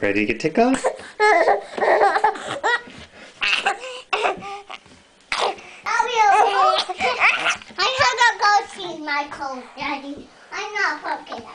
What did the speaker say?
Ready to get tickled? I'll be okay. I have to see my clothes, Daddy. I'm not fucking.